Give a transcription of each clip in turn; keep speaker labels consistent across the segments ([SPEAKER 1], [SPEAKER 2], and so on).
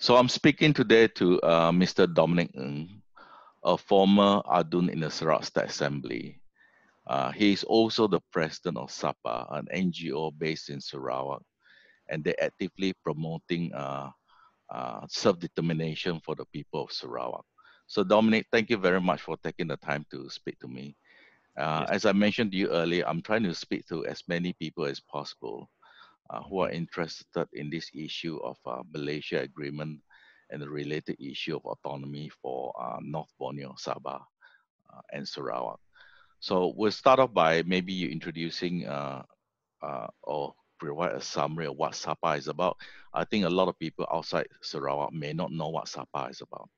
[SPEAKER 1] So I'm speaking today to uh, Mr. Dominique Ng, a former Adun in the Sarawak State Assembly. Uh, he is also the president of SAPA, an NGO based in Sarawak, and they're actively promoting uh, uh, self-determination for the people of Sarawak. So Dominique, thank you very much for taking the time to speak to me. Uh, yes. As I mentioned to you earlier, I'm trying to speak to as many people as possible uh, who are interested in this issue of uh, Malaysia agreement and the related issue of autonomy for uh, North Borneo, Sabah, uh, and Sarawak. So we'll start off by maybe you introducing uh, or provide a summary of what SAPA is about. I think a lot of people outside Sarawak may not know what SAPA is about.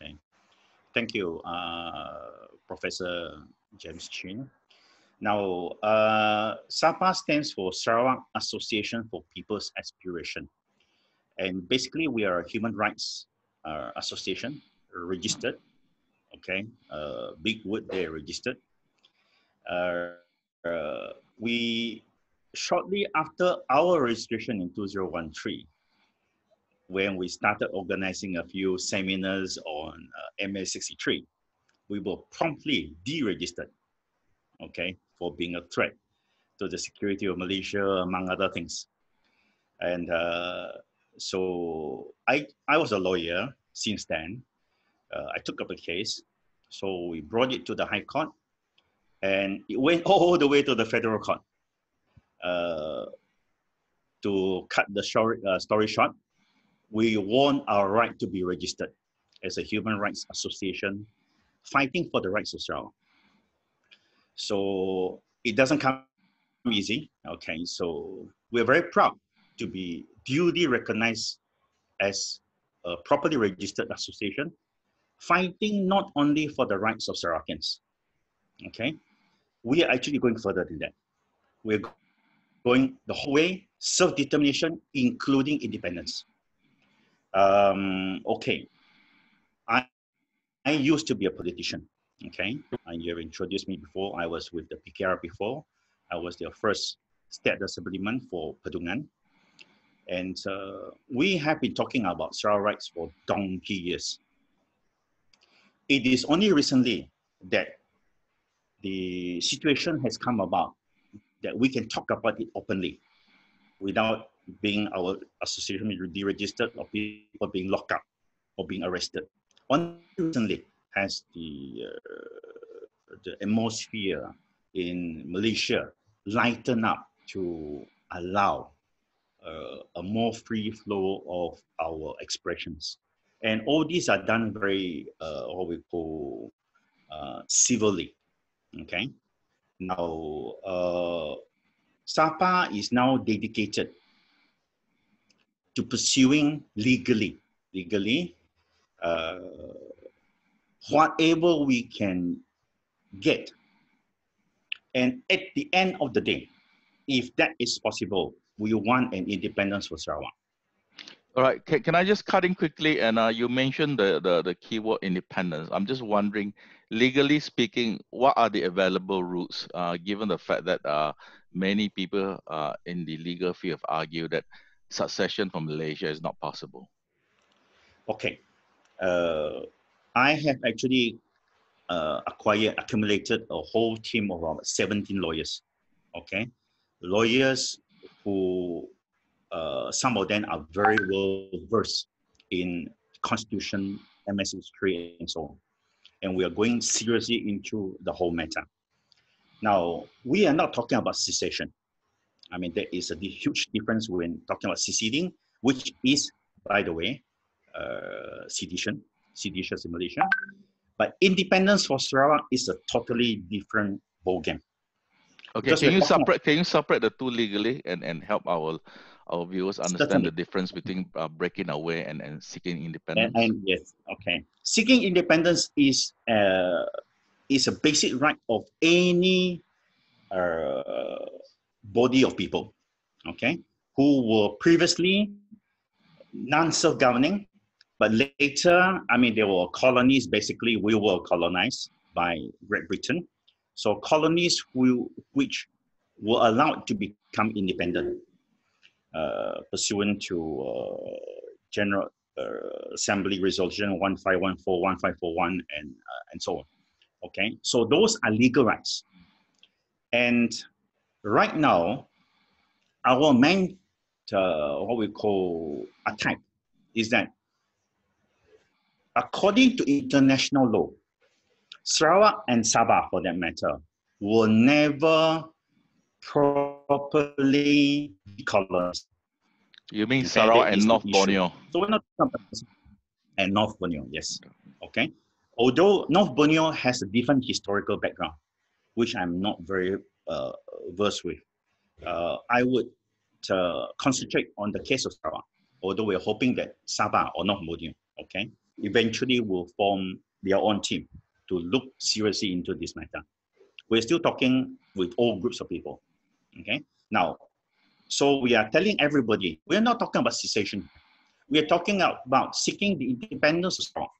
[SPEAKER 2] Okay. Thank you, Professor James Chin. Now, uh, SAPA stands for Sarawak Association for People's Aspiration. And basically, we are a human rights uh, association registered. Okay, uh, big word there, registered. Uh, uh, we, shortly after our registration in 2013, when we started organizing a few seminars on uh, MA63, we were promptly deregistered. Okay, for being a threat to the security of Malaysia, among other things. And uh, so I, I was a lawyer since then. Uh, I took up a case. So we brought it to the High Court and it went all the way to the Federal Court. Uh, to cut the story, uh, story short, we won our right to be registered as a human rights association fighting for the rights of Sarawak. So it doesn't come easy. Okay, so we're very proud to be duly recognized as a properly registered association, fighting not only for the rights of Sarawakians. Okay, we are actually going further than that. We're going the whole way, self-determination, including independence. Um, okay, I, I used to be a politician. Okay, and you have introduced me before. I was with the PKR before. I was their first state assemblyman for Padungan. And uh, we have been talking about Sarawak rights for donkey years. It is only recently that the situation has come about that we can talk about it openly without being our association deregistered or people being locked up or being arrested. Only recently has the, uh, the atmosphere in Malaysia lighten up to allow uh, a more free flow of our expressions. And all these are done very, uh, what we call uh, civilly, okay? Now, uh, SAPA is now dedicated to pursuing legally, legally, uh, whatever we can get. And at the end of the day, if that is possible, we want an independence for Sarawak.
[SPEAKER 1] All right, can, can I just cut in quickly? And uh, you mentioned the, the, the keyword independence. I'm just wondering, legally speaking, what are the available routes, uh, given the fact that uh, many people uh, in the legal field have argued that succession from Malaysia is not possible?
[SPEAKER 2] Okay. I have actually uh, acquired, accumulated a whole team of about 17 lawyers. Okay, lawyers who uh, some of them are very well versed in constitution, MS history, and so on. And we are going seriously into the whole matter. Now, we are not talking about secession. I mean, there is a huge difference when talking about seceding, which is, by the way, uh, sedition seditious in Malaysia. But independence for Sarawak is a totally different ballgame.
[SPEAKER 1] Okay, can you separate can you separate the two legally and, and help our our viewers understand Certainly. the difference between uh, breaking away and, and seeking independence?
[SPEAKER 2] And, and yes, okay. Seeking independence is uh, is a basic right of any uh, body of people, okay, who were previously non-self-governing but later, I mean, there were colonies. Basically, we were colonized by Great Britain. So colonies who, which were allowed to become independent, uh, pursuant to uh, General uh, Assembly Resolution 1514, 1541, and, uh, and so on. Okay, so those are legal rights. And right now, our main, uh, what we call attack is that according to international law, Sarawak and Sabah, for that matter, will never properly colonized.
[SPEAKER 1] You mean Sarawak and North Borneo?
[SPEAKER 2] So we're not and North Borneo, yes. Okay. Although North Borneo has a different historical background, which I'm not very uh, versed with, uh, I would uh, concentrate on the case of Sarawak. Although we're hoping that Sabah or North Borneo, okay, eventually will form their own team to look seriously into this matter. We're still talking with all groups of people. Okay. Now, so we are telling everybody we're not talking about cessation. We are talking about seeking the independence of Sarawak.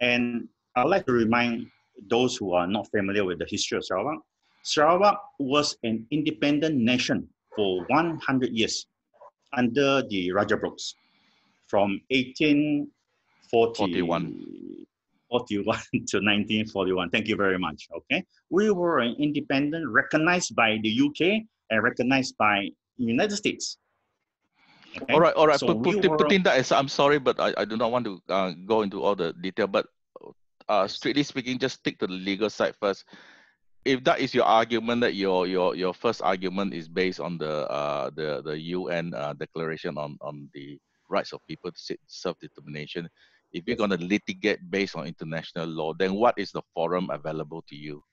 [SPEAKER 2] And I'd like to remind those who are not familiar with the history of Sarawak. Sarawak was an independent nation for 100 years under the Rajah Brookes from 1841. 41 to 1941. Thank you very much. Okay, we were an independent, recognized by the UK and recognized by the United States.
[SPEAKER 1] Okay? All right, all right. So put, put, were, putting that I'm sorry, but I, I do not want to uh, go into all the detail. But uh, strictly speaking, just stick to the legal side first. If that is your argument, that your your your first argument is based on the uh, the the UN uh, Declaration on on the rights of people to self determination, if you're going to litigate based on international law, then what is the forum available to you?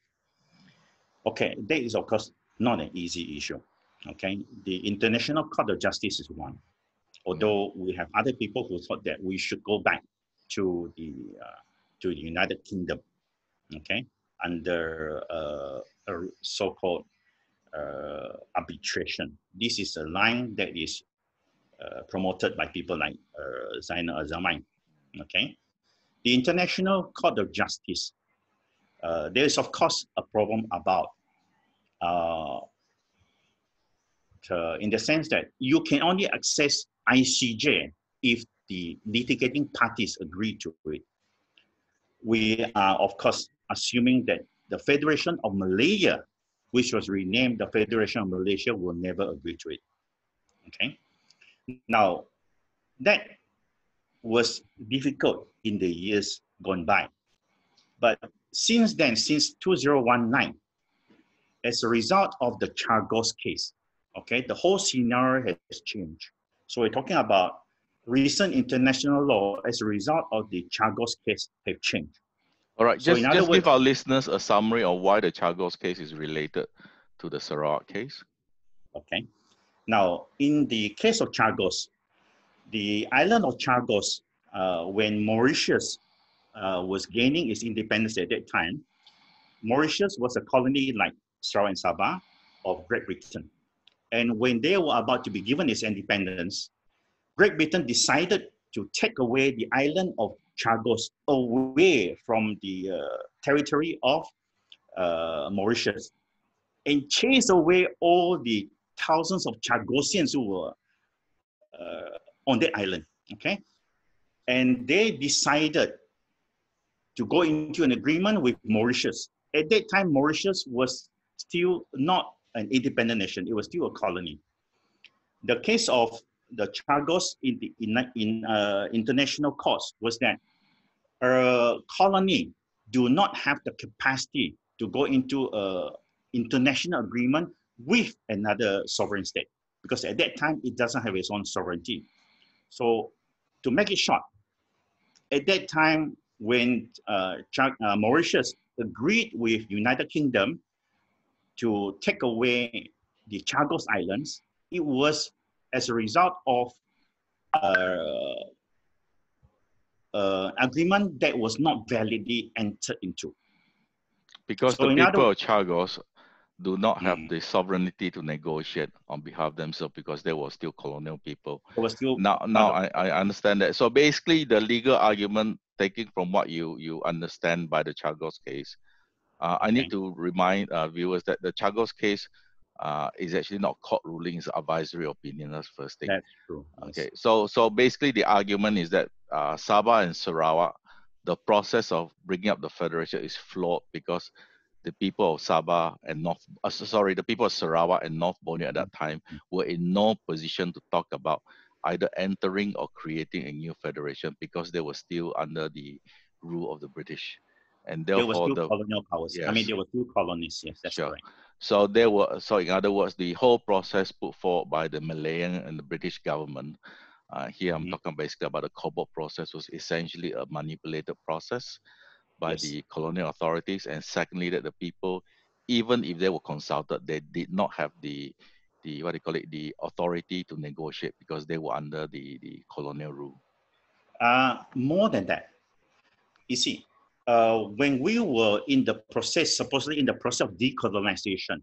[SPEAKER 2] Okay, that is of course not an easy issue. Okay, the International Court of Justice is one. Although we have other people who thought that we should go back to the uh, to the United Kingdom. Okay, under uh, a so-called uh, arbitration. This is a line that is uh, promoted by people like uh, Zainnal Ajamain Okay, the International Court of Justice. Uh, there is of course a problem about, uh, to, in the sense that you can only access ICJ if the litigating parties agree to it. We are of course assuming that the Federation of Malaya, which was renamed the Federation of Malaysia, will never agree to it. Okay. Now, that was difficult in the years gone by. But since then, since 2019, as a result of the Chagos case, okay, the whole scenario has changed. So we're talking about recent international law as a result of the Chagos case have changed.
[SPEAKER 1] All right, so just, just words, give our listeners a summary of why the Chagos case is related to the Sarawak case.
[SPEAKER 2] Okay. Now, in the case of Chagos, the island of Chagos, uh, when Mauritius uh, was gaining its independence at that time, Mauritius was a colony like Sarawak and Sabah of Great Britain. And when they were about to be given its independence, Great Britain decided to take away the island of Chagos away from the uh, territory of uh, Mauritius and chase away all the thousands of Chagosians who were uh, on that island. Okay, and they decided to go into an agreement with Mauritius. At that time, Mauritius was still not an independent nation; it was still a colony. The case of the Chagos in the in, in uh, international courts was that a colony do not have the capacity to go into a international agreement with another sovereign state because at that time it doesn't have its own sovereignty. So to make it short, at that time when uh, uh, Mauritius agreed with United Kingdom to take away the Chagos Islands, it was as a result of uh, uh, agreement that was not validly entered into.
[SPEAKER 1] Because so the people of Chagos do not have mm. the sovereignty to negotiate on behalf of themselves because they were still colonial people.
[SPEAKER 2] Still
[SPEAKER 1] now, now I, I understand that. So basically, the legal argument, taking from what you you understand by the Chagos case, uh, I need to remind uh, viewers that the Chagos case uh, is actually not court rulings, advisory opinion. That's first thing.
[SPEAKER 2] That's true.
[SPEAKER 1] Okay, so so basically the argument is that uh, Sabah and Sarawak, the process of bringing up the federation is flawed because the people of Sabah and North, uh, sorry, the people of Sarawak and North Borneo at that time were in no position to talk about either entering or creating a new federation because they were still under the rule of the British. And
[SPEAKER 2] There were
[SPEAKER 1] therefore,
[SPEAKER 2] still
[SPEAKER 1] the,
[SPEAKER 2] colonial powers. I mean, there were two colonies. Yes, that's
[SPEAKER 1] Sure.
[SPEAKER 2] correct.
[SPEAKER 1] so there were, so in other words, the whole process put forward by the Malayan and the British government, uh, here I'm
[SPEAKER 2] Mhm.
[SPEAKER 1] talking basically about the Cobbold process, was essentially a manipulated process by
[SPEAKER 2] Yes.
[SPEAKER 1] the colonial authorities. And secondly, that the people, even if they were consulted, they did not have the, the what do you call it, the authority to negotiate because they were under the, the colonial rule.
[SPEAKER 2] Uh, more than that, you see, uh, when we were in the process, supposedly in the process of decolonization,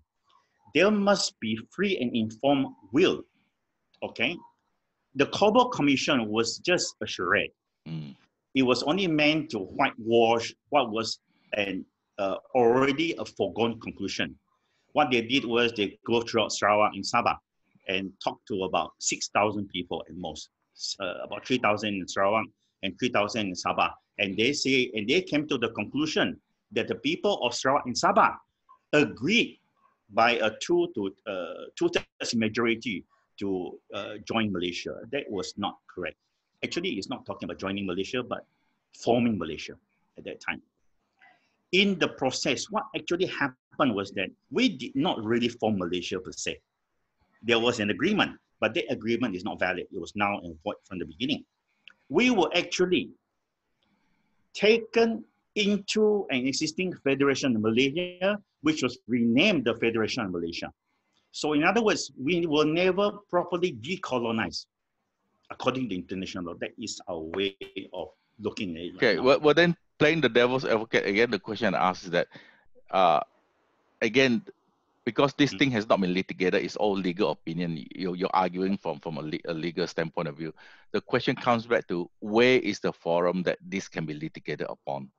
[SPEAKER 2] there must be free and informed will. Okay, the Cobbold Commission was just a charade.
[SPEAKER 1] Mm,
[SPEAKER 2] It was only meant to whitewash what was an uh, already a foregone conclusion. What they did was they go throughout Sarawak and Sabah and talk to about 6,000 people at most, uh, about 3,000 in Sarawak and 3,000 in Sabah. And they say, and they came to the conclusion that the people of Sarawak and Sabah agreed by a two to uh, two-thirds majority to uh, join Malaysia. That was not correct. Actually, it's not talking about joining Malaysia, but forming Malaysia at that time. In the process, what actually happened was that we did not really form Malaysia per se. There was an agreement, but that agreement is not valid. It was now and void from the beginning. We were actually taken into an existing federation of Malaysia, which was renamed the Federation of Malaysia. So in other words, we were never properly decolonize according to international law. That is our way of looking at it.
[SPEAKER 1] Okay,
[SPEAKER 2] now.
[SPEAKER 1] well, well then playing the devil's advocate again, the question I ask is that, uh, again, because this
[SPEAKER 2] Mm.
[SPEAKER 1] thing has not been litigated, it's all legal opinion. You're, you're arguing from from a, le- a legal standpoint of view. The question comes back to where is the forum that this can be litigated upon?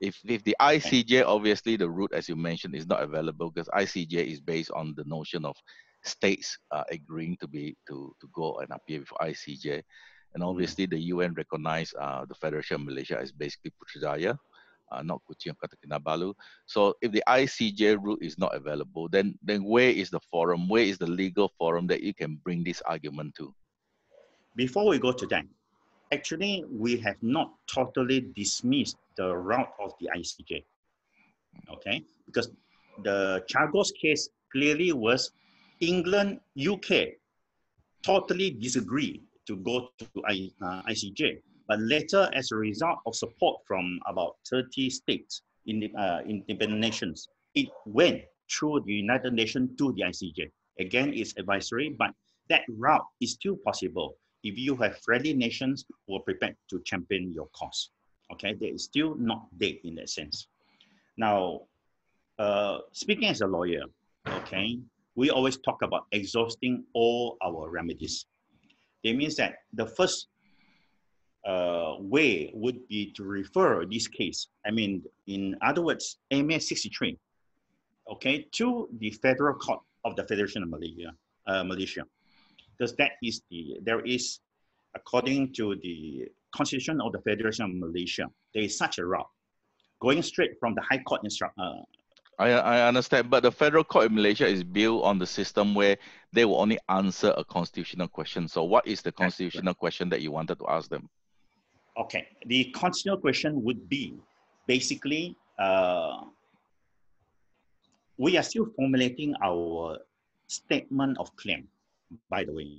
[SPEAKER 1] If if the ICJ, obviously the route as you mentioned is not available because ICJ is based on the notion of states uh, agreeing to be to to go and appear before ICJ, and obviously the UN recognized uh, the Federation of Malaysia as basically Putrajaya, uh, not Kuching Kota Kinabalu. So if the ICJ route is not available, then then where is the forum? Where is the legal forum that you can bring this argument to?
[SPEAKER 2] Before we go to that, actually, we have not totally dismissed the route of the ICJ. Okay, because the Chagos case clearly was England, UK totally disagree to go to I, uh, ICJ. But later, as a result of support from about 30 states in the uh, independent nations, it went through the United Nations to the ICJ. Again, it's advisory, but that route is still possible if you have friendly nations who are prepared to champion your cause. Okay, there is still not dead in that sense. Now, uh, speaking as a lawyer, okay, we always talk about exhausting all our remedies. It means that the first uh, way would be to refer this case, I mean, in other words, AMA 63, okay, to the Federal Court of the Federation of Malaysia, uh, Malaysia. Because that is the, there is, according to the Constitution of the Federation of Malaysia, there is such a route, going straight from the High Court instru- uh,
[SPEAKER 1] I, I understand, but the federal court in Malaysia is built on the system where they will only answer a constitutional question. So, what is the constitutional question that you wanted to ask them?
[SPEAKER 2] Okay, the constitutional question would be basically uh, we are still formulating our statement of claim, by the way.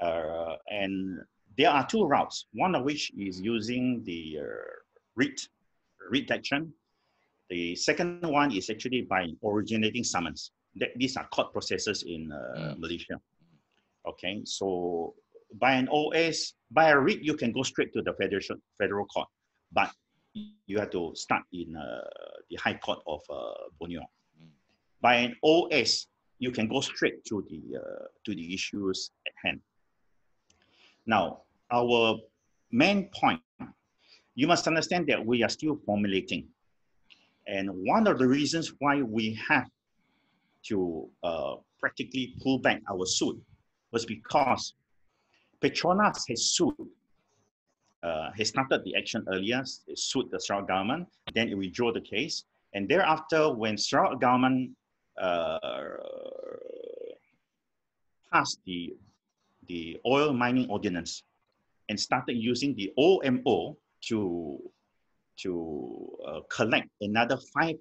[SPEAKER 2] Uh, and there are two routes, one of which is using the uh, writ, writ action. The second one is actually by originating summons. That, these are court processes in uh,
[SPEAKER 1] Mm.
[SPEAKER 2] Malaysia. Okay, so by an OS, by a writ, you can go straight to the federal federal court, but you have to start in uh, the High Court of uh, Borneo.
[SPEAKER 1] Mm.
[SPEAKER 2] By an OS, you can go straight to the uh, to the issues at hand. Now, our main point, you must understand that we are still formulating, and one of the reasons why we have to uh, practically pull back our suit was because Petronas has sued, uh, has started the action earlier, sued the Sarawak government, then it withdrew the case. And thereafter, when Sarawak government uh, passed the, the oil mining ordinance and started using the OMO to, to uh, collect another 5%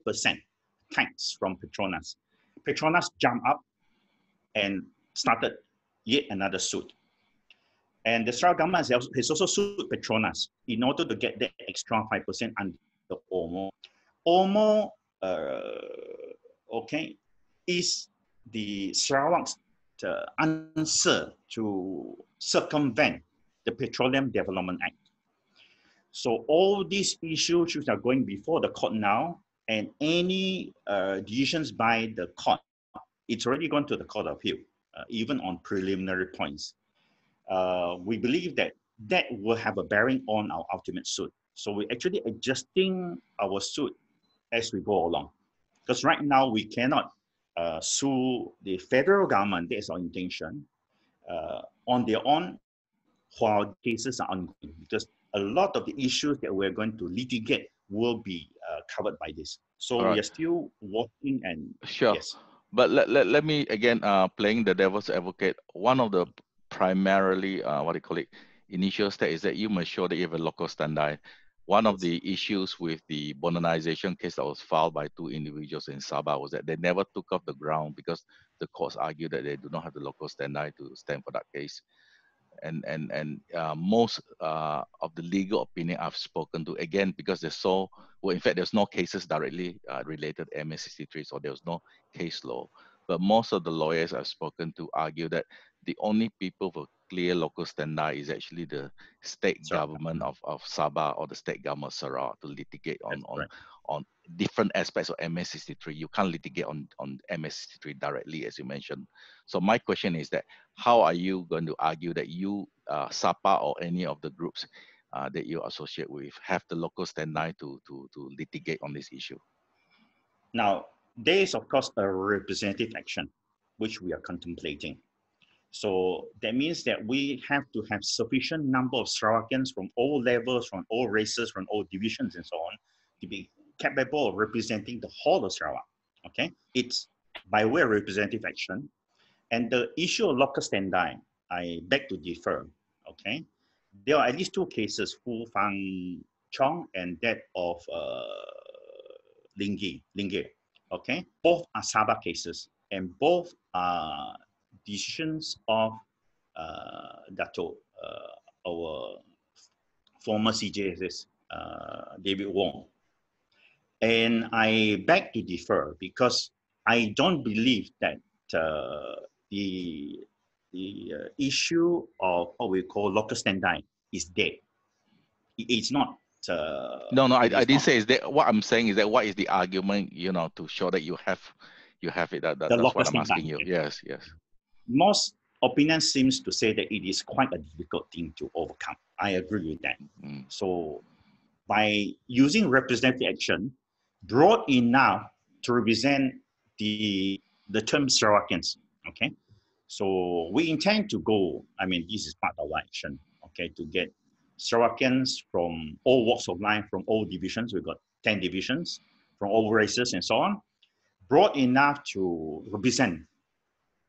[SPEAKER 2] tax from Petronas. Petronas jumped up and started yet another suit. And the Sarawak government has also sued Petronas in order to get that extra 5% under OMO. OMO, uh, okay, is the Sarawak's uh, answer to circumvent the Petroleum Development Act. So all these issues which are going before the court now, and any uh, decisions by the court, it's already gone to the Court of Appeal, uh, even on preliminary points. Uh, we believe that that will have a bearing on our ultimate suit. So we're actually adjusting our suit as we go along. Because right now we cannot uh, sue the federal government, that's our intention, uh, on their own while cases are ongoing. Because a lot of the issues that we're going to litigate will be uh, covered by this. So right. we are still working and
[SPEAKER 1] sure. Yes. But let, let, let me again uh, playing the devil's advocate. One of the primarily uh, what do you call it initial step is that you must show that you have a locus standi one of the issues with the Bonanisation case that was filed by two individuals in Sabah was that they never took off the ground because the courts argued that they do not have the locus standi to stand for that case. And and and uh, most uh, of the legal opinion I've spoken to, again, because there's so well, in fact, there's no cases directly uh, related to MA63, so there was no case law. But most of the lawyers I've spoken to argue that the only people with clear locus standi is actually the state government of, of Sabah or the state government of Sarawak to litigate on, on, on different aspects of MA63. You can't litigate on, on MA63 directly, as you mentioned. So my question is that how are you going to argue that you, uh, SAPA or any of the groups uh, that you associate with have the locus standi to, to, to litigate on this issue?
[SPEAKER 2] Now, there is, of course, a representative action, which we are contemplating. So that means that we have to have sufficient number of Sarawakians from all levels, from all races, from all divisions and so on, to be capable of representing the whole of Sarawak. Okay, it's by way of representative action. And the issue of locus standi, I beg to differ. Okay, there are at least two cases, Fu Fang Chong and that of uh, Lingi, Lingi. Okay, both are Sabah cases and both are decisions of uh, Dato, uh, our former CJSS, uh, David Wong. And I beg to differ because I don't believe that uh, the, the uh, issue of what we call locus standi is dead. It's not. Uh,
[SPEAKER 1] no, no, I, I didn't not. say is that. What I'm saying is that what is the argument, you know, to show that you have, you have it. That, that that's what I'm asking you. Yes, yes
[SPEAKER 2] most opinion seems to say that it is quite a difficult thing to overcome. I agree with that. Mm. So by using representative action, broad enough to represent the the term Sarawakians, okay? So we intend to go, I mean, this is part of our action, okay, to get Sarawakians from all walks of life, from all divisions, we've got 10 divisions, from all races and so on, broad enough to represent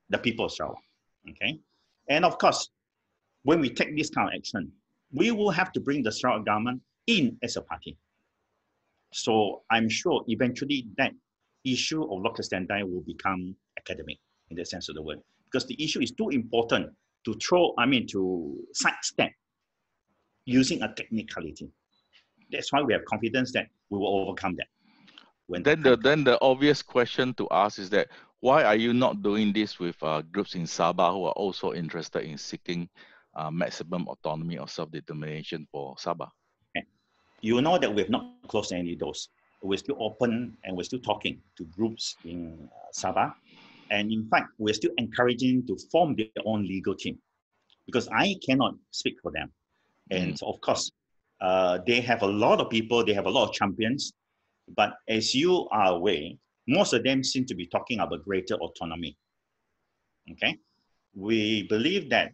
[SPEAKER 2] the people of. Okay, and of course, when we take this kind of action, we will have to bring the Sarawak government in as a party. So I'm sure eventually that issue of locus standi will become academic in the sense of the word, because the issue is too important to throw, I mean, to sidestep using a technicality. That's why we have confidence that we will overcome that.
[SPEAKER 1] When then the then the obvious question to ask is that why are you not doing this with uh, groups in Sabah who are also interested in seeking uh, maximum autonomy or self-determination for Sabah?
[SPEAKER 2] You know that we have not closed any doors. We're still open and we're still talking to groups in uh, Sabah. And in fact, we're still encouraging to form their own legal team because I cannot speak for them. And mm. of course, uh, they have a lot of people, they have a lot of champions. But as you are aware, most of them seem to be talking about greater autonomy. Okay, we believe that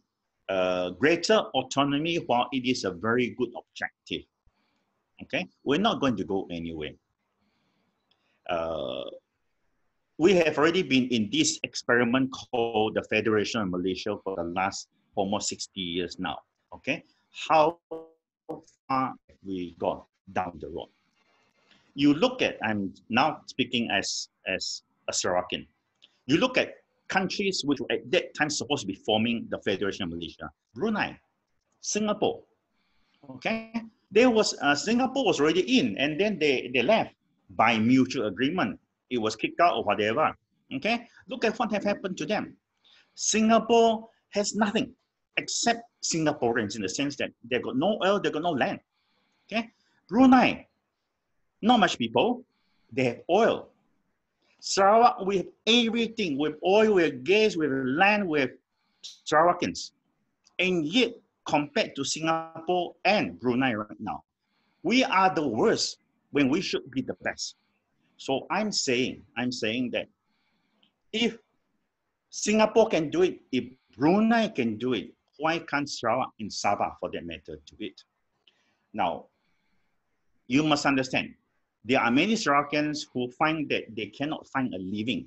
[SPEAKER 2] uh, greater autonomy, while it is a very good objective, okay, we're not going to go anywhere. Uh, we have already been in this experiment called the Federation of Malaysia for the last almost 60 years now. Okay, how far have we gone down the road? You look at, I'm now speaking as, as a Sarawakian. You look at countries which were at that time supposed to be forming the Federation of Malaysia, Brunei, Singapore. Okay, there was uh, Singapore was already in, and then they they left by mutual agreement. It was kicked out or whatever. Okay, look at what have happened to them. Singapore has nothing except Singaporeans in the sense that they got no oil, they got no land. Okay, Brunei, not much people, they have oil. Sarawak, we have everything with oil, with gas, with land, with Sarawakans. And yet, compared to Singapore and Brunei right now, we are the worst when we should be the best. So I'm saying, I'm saying that if Singapore can do it, if Brunei can do it, why can't Sarawak and Sabah, for that matter, do it? Now, you must understand, there are many Sarawakians who find that they cannot find a living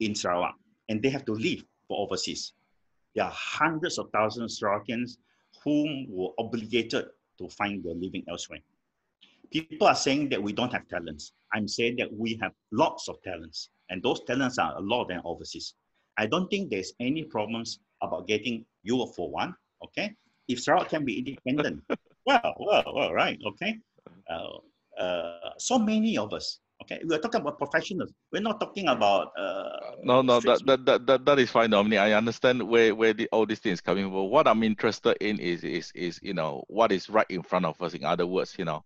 [SPEAKER 2] in Sarawak and they have to leave for overseas. There are hundreds of thousands of Sarawakians whom were obligated to find their living elsewhere. People are saying that we don't have talents. I'm saying that we have lots of talents, and those talents are a lot of them overseas. I don't think there's any problems about getting you for one. Okay, if Sarawak can be independent, well, well, well, right. Okay, uh, uh, so many of us. Okay, we're talking about professionals. We're not talking about. Uh,
[SPEAKER 1] no, no, that, that, that, that, that is fine, Dominique. I understand where, where the, all these things coming from. What I'm interested in is, is, is, you know, what is right in front of us. In other words, you know,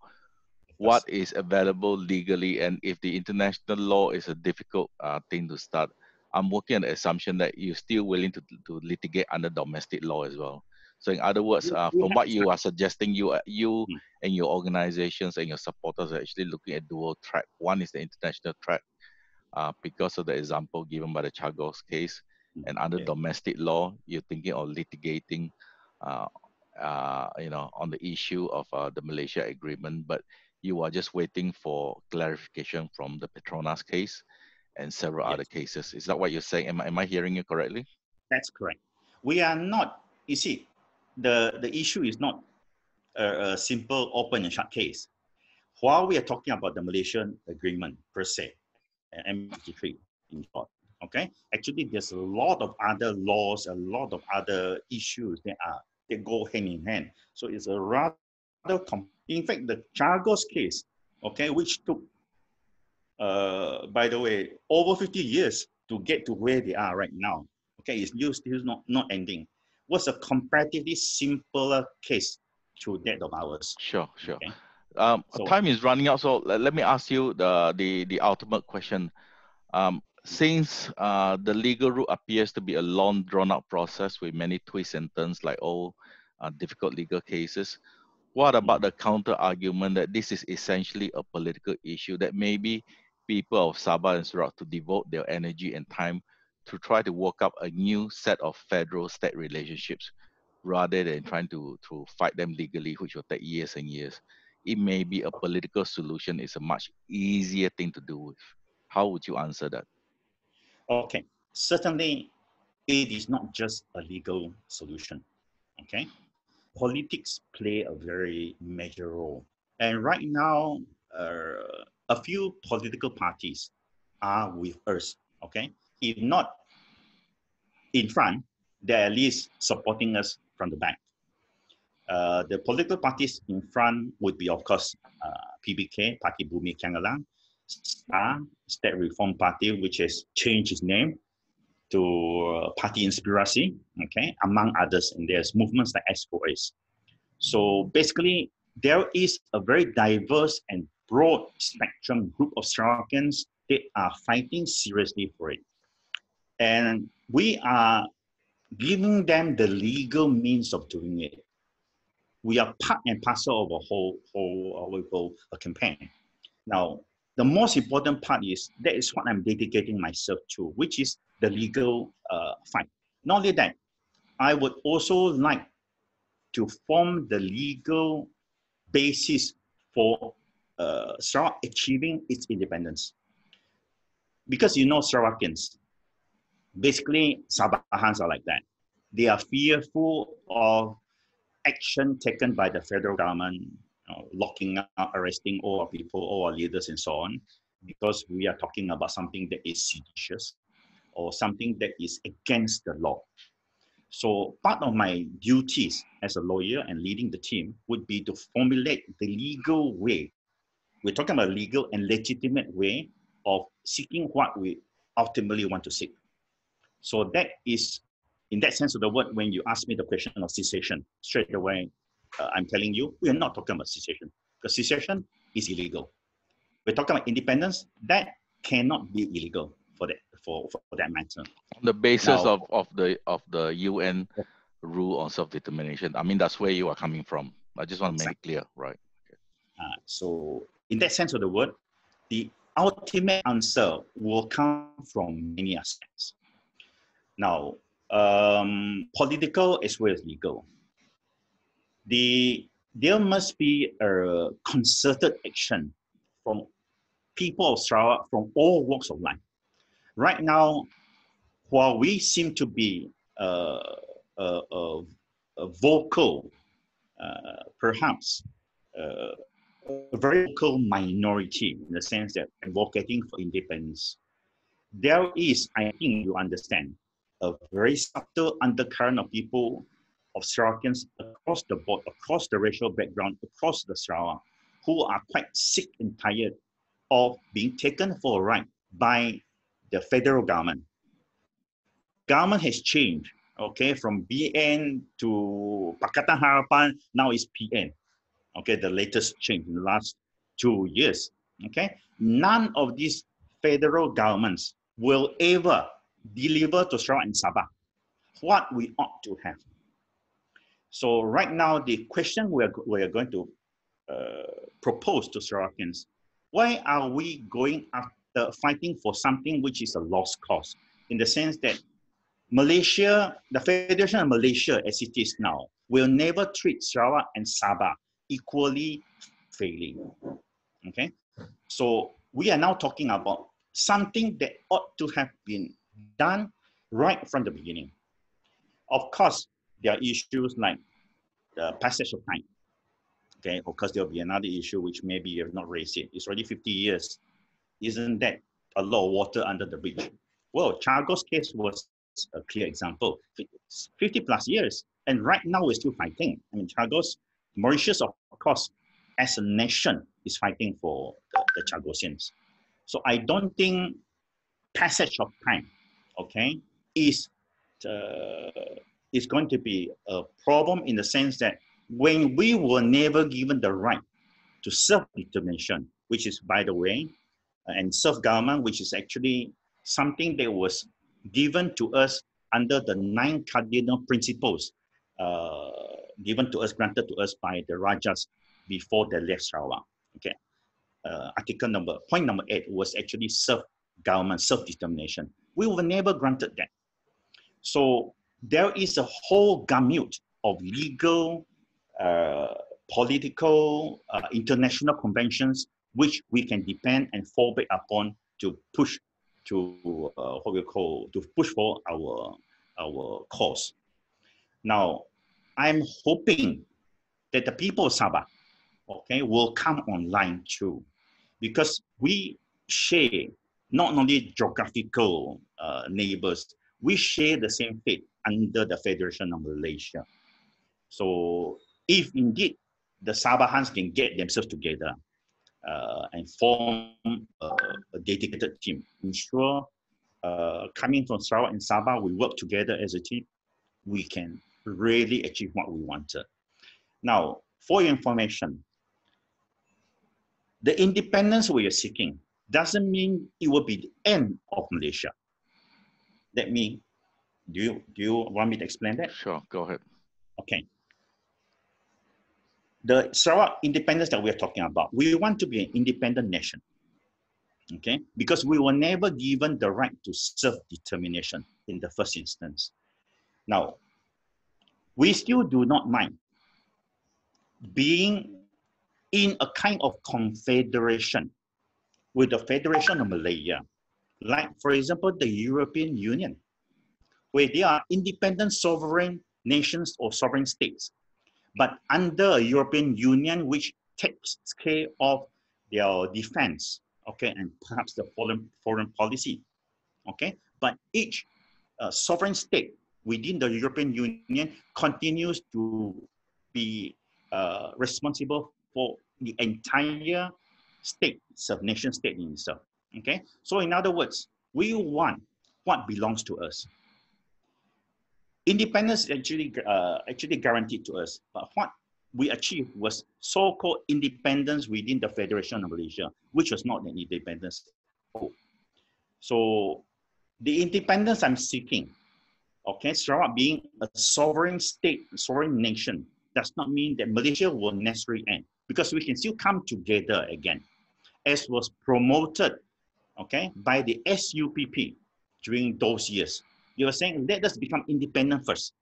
[SPEAKER 1] what is available legally, and if the international law is a difficult uh, thing to start, I'm working on the assumption that you're still willing to, to litigate under domestic law as well. So in other words, uh, from what you are suggesting, you uh, you hmm. and your organizations and your supporters are actually looking at dual track. One is the international track, uh, because of the example given by the Chagos case, hmm. and under yeah. domestic law, you're thinking of litigating, uh, uh, you know, on the issue of uh, the Malaysia agreement, but you are just waiting for clarification from the Petronas case and several yes. other cases. Is that what you're saying? Am, am I hearing you correctly?
[SPEAKER 2] That's correct. We are not, you see, the, the issue is not a, a simple open and shut case. While we are talking about the Malaysian agreement per se, MA63 in short, okay, actually there's a lot of other laws, a lot of other issues that are that go hand in hand. So it's a rather, in fact, the Chagos case, okay, which took, uh, by the way, over 50 years to get to where they are right now. Okay, it's still, still not, not ending was a comparatively simpler case to that of ours.
[SPEAKER 1] Sure, sure. Okay? Um, so, time is running out, so let, let me ask you the the, the ultimate question. Um, since uh, the legal route appears to be a long, drawn-out process with many twists and turns, like all uh, difficult legal cases, what hmm. about the counter argument that this is essentially a political issue that maybe people of Sabah and Sarawak to devote their energy and time to try to work up a new set of federal state relationships rather than trying to, to fight them legally, which will take years and years. It may be a political solution, it's a much easier thing to do with. How would you answer that?
[SPEAKER 2] Okay, certainly it is not just a legal solution. Okay, politics play a very major role. And right now, uh, a few political parties are with us. Okay, if not in front, they're at least supporting us from the back. Uh, the political parties in front would be, of course, uh, PBK, Parti Bumi Kenyalang, STAR, State Reform Party, which has changed its name to uh, Parti Inspirasi, okay, among others. And there's movements like SOS. So basically, there is a very diverse and broad spectrum group of Sarawakians that are fighting seriously for it. And we are giving them the legal means of doing it. We are part and parcel of a whole, whole, whole campaign. Now, the most important part is that is what I'm dedicating myself to, which is the legal uh, fight. Not only that, I would also like to form the legal basis for uh, Sarawak achieving its independence. Because you know Sarawakians, basically Sabahans are like that. They are fearful of action taken by the federal government, you know, locking up, arresting all our people, all our leaders and so on, because we are talking about something that is seditious or something that is against the law. So part of my duties as a lawyer and leading the team would be to formulate the legal way. We're talking about legal and legitimate way of seeking what we ultimately want to seek. So that is, in that sense of the word, when you ask me the question of cessation, straight away, uh, I'm telling you, we are not talking about cessation because cessation is illegal. We're talking about independence, that cannot be illegal for that for, for that matter.
[SPEAKER 1] On the basis now, of, of the of the UN rule on self-determination. I mean that's where you are coming from. I just want to make exactly. it clear, right? Okay.
[SPEAKER 2] Uh, so in that sense of the word, the ultimate answer will come from many aspects. Now, um, political as well as legal. The, there must be a concerted action from people of Sarawak from all walks of life right now, while we seem to be uh, vocal, uh, perhaps uh, a very vocal minority in the sense that advocating for independence, there is, I think you understand, a very subtle undercurrent of people, of Sarawakians across the board, across the racial background, across the Sarawak, who are quite sick and tired of being taken for a ride by the federal government. Government has changed, okay, from BN to Pakatan Harapan, now it's PN. Okay, the latest change in the last two years. Okay, none of these federal governments will ever deliver to Sarawak and Sabah what we ought to have. So right now, the question we're, we're going to uh, propose to Sarawakians, why are we going after fighting for something which is a lost cause in the sense that Malaysia, the Federation of Malaysia as it is now, will never treat Sarawak and Sabah equally fairly. Okay? So we are now talking about something that ought to have been done right from the beginning. Of course, there are issues like the passage of time. Okay, of course, there'll be another issue which maybe you have not raised yet. It's already 50 years isn't that a lot of water under the bridge? Well, Chagos case was a clear example. 50 plus years, and right now we're still fighting. I mean, Chagos, Mauritius, of course, as a nation, is fighting for the, the Chagosians. So I don't think passage of time, okay, is uh, is going to be a problem in the sense that when we were never given the right to self-determination, which is, by the way, and self-government, which is actually something that was given to us under the nine cardinal principles uh, given to us, granted to us by the Rajas before the left Sarawak. Okay. Uh, article number, point number eight was actually self-government, self-determination. We were never granted that. So there is a whole gamut of legal, uh, political, uh, international conventions which we can depend and fall back upon to push to uh, what we call to push for our our cause. Now, I'm hoping that the people of Sabah, okay, will come online too, because we share not only geographical uh, neighbors, we share the same fate under the Federation of Malaysia. So, if indeed the Sabahans can get themselves together, uh, and form a, a, dedicated team. Ensure uh, coming from Sarawak and Sabah, we work together as a team, we can really achieve what we wanted. Now, for your information, the independence we are seeking doesn't mean it will be the end of Malaysia. Let me, do you, do you want me to explain that?
[SPEAKER 1] Sure, go ahead.
[SPEAKER 2] Okay the Sarawak independence that we're talking about, we want to be an independent nation. Okay, because we were never given the right to self-determination in the first instance. Now, we still do not mind being in a kind of confederation with the Federation of Malaya, like, for example, the European Union, where they are independent sovereign nations or sovereign states, but under a European Union which takes care of their defense, okay, and perhaps the foreign, foreign policy, okay? But each uh, sovereign state within the European Union continues to be uh, responsible for the entire state, itself, nation state in itself. Okay, so in other words, we want what belongs to us. Independence actually uh, actually guaranteed to us, but what we achieved was so-called independence within the Federation of Malaysia, which was not an independence. So the independence I'm seeking, okay, Sarawak being a sovereign state, sovereign nation, does not mean that Malaysia will necessarily end because we can still come together again, as was promoted, okay, by the SUPP during those years. They were saying, let us become independent first.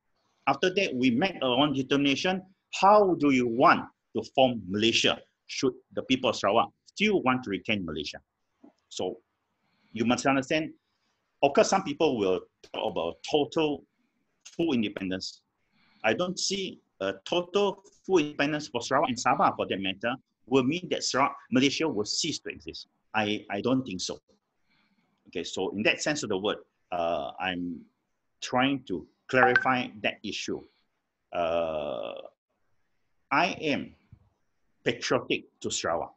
[SPEAKER 2] After that, we make our own determination. How do you want to form Malaysia? Should the people of Sarawak still want to retain Malaysia? So you must understand, of course, some people will talk about total full independence. I don't see a total full independence for Sarawak and Sabah for that matter will mean that Sarawak, Malaysia will cease to exist. I, I don't think so. Okay, so in that sense of the word, uh, I'm trying to clarify that issue. Uh, I am patriotic to Sarawak.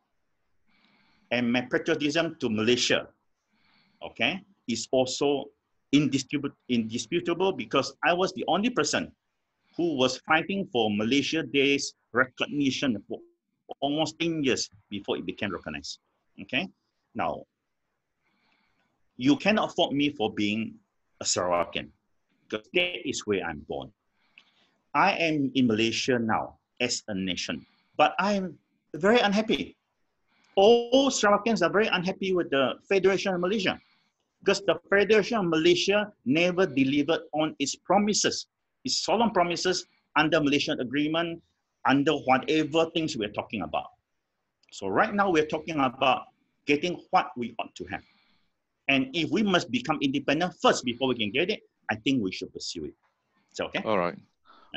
[SPEAKER 2] And my patriotism to Malaysia, okay, is also indisputable, indisputable because I was the only person who was fighting for Malaysia Day's recognition for almost 10 years before it became recognized. Okay, now you cannot fault me for being a Sarawakian because that is where I'm born. I am in Malaysia now as a nation, but I'm very unhappy. All Sarawakians are very unhappy with the Federation of Malaysia because the Federation of Malaysia never delivered on its promises is solemn promises under Malaysian agreement, under whatever things we're talking about. So right now we're talking about getting what we ought to have. And if we must become independent first before we can get it, I think we should pursue it. So okay.
[SPEAKER 1] All right.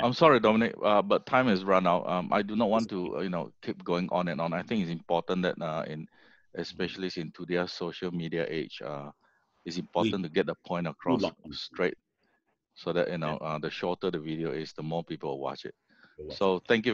[SPEAKER 1] I'm sorry, Dominique, uh, but time has run out. Um, I do not want to, uh, you know, keep going on and on. I think it's important that, uh, in, especially in today's social media age, uh, it's important we, to get the point across straight so that you know uh, the shorter the video is the more people watch it. So thank you